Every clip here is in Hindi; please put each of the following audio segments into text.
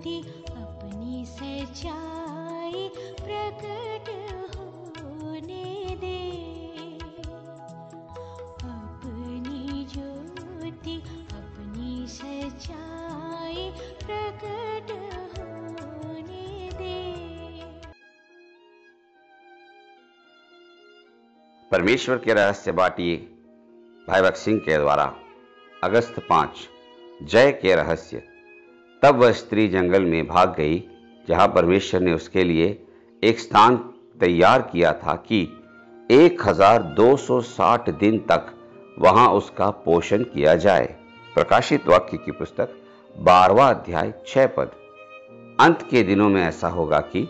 अपनी सच्चाई प्रकट होने दे। अपनी ज्योति अपनी सच्चाई प्रकट परमेश्वर के रहस्य बाटिए भाई भक्त सिंह के द्वारा अगस्त पाँच, जय के रहस्य। तब वह स्त्री जंगल में भाग गई, जहाँ परमेश्वर ने उसके लिए एक स्थान तैयार किया था कि 1260 दिन तक वहाँ उसका पोषण किया जाए। प्रकाशित वाक्य की पुस्तक बारवा अध्याय, छह पद। अंत के दिनों में ऐसा होगा कि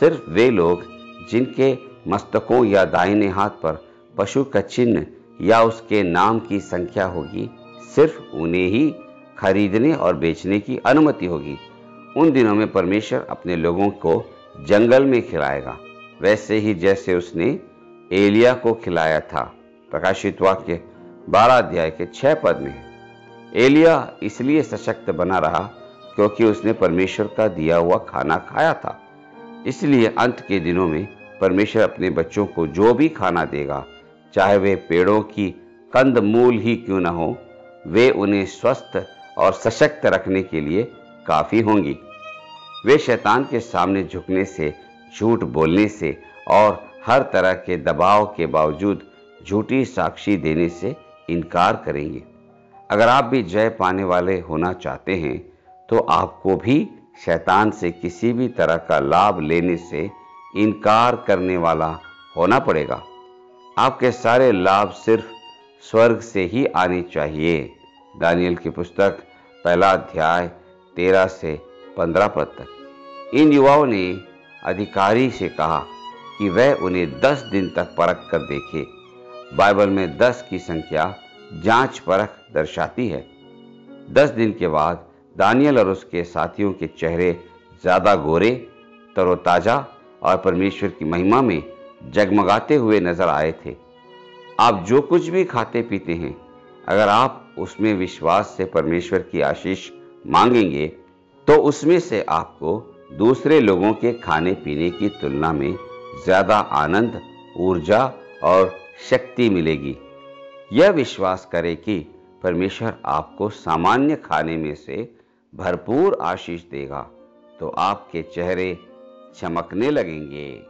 सिर्फ़ वे लोग, जिनके मस्तकों या दाहिने हाथ पर पशु का चिन्ह या उसके नाम की संख्या होगी, सिर्फ़ उन्हें ही खरीदने और बेचने की अनुमति होगी। उन दिनों में परमेश्वर अपने लोगों को जंगल में खिलाएगा। वैसे ही जैसे उसने एलिया को खिलाया था। प्रकाशित वाक्य बारह अध्याय के छह पद में एलिया इसलिए सशक्त बना रहा क्योंकि उसने परमेश्वर का दिया हुआ खाना खाया था। इसलिए अंत के दिनों में परमेश्वर अपने बच्चों को जो भी खाना देगा, चाहे वे पेड़ों की कंद मूल ही क्यों न हो, वे उन्हें स्वस्थ और सशक्त रखने के लिए काफ़ी होंगी। वे शैतान के सामने झुकने से, झूठ बोलने से और हर तरह के दबाव के बावजूद झूठी साक्षी देने से इनकार करेंगे। अगर आप भी जय पाने वाले होना चाहते हैं तो आपको भी शैतान से किसी भी तरह का लाभ लेने से इनकार करने वाला होना पड़ेगा। आपके सारे लाभ सिर्फ़ स्वर्ग से ही आने चाहिए। दानियल की पुस्तक, पहला अध्याय, तेरह से पंद्रह पद तक। इन युवाओं ने अधिकारी से कहा कि वह उन्हें दस दिन तक परख कर देखे। बाइबल में दस की संख्या जाँच परख दर्शाती है। दस दिन के बाद दानियल और उसके साथियों के चेहरे ज़्यादा गोरे, तरोताजा और परमेश्वर की महिमा में जगमगाते हुए नज़र आए थे। आप जो कुछ भी खाते पीते हैं अगर आप उसमें विश्वास से परमेश्वर की आशीष मांगेंगे तो उसमें से आपको दूसरे लोगों के खाने पीने की तुलना में ज़्यादा आनंद, ऊर्जा और शक्ति मिलेगी। यह विश्वास करें कि परमेश्वर आपको सामान्य खाने में से भरपूर आशीष देगा तो आपके चेहरे चमकने लगेंगे।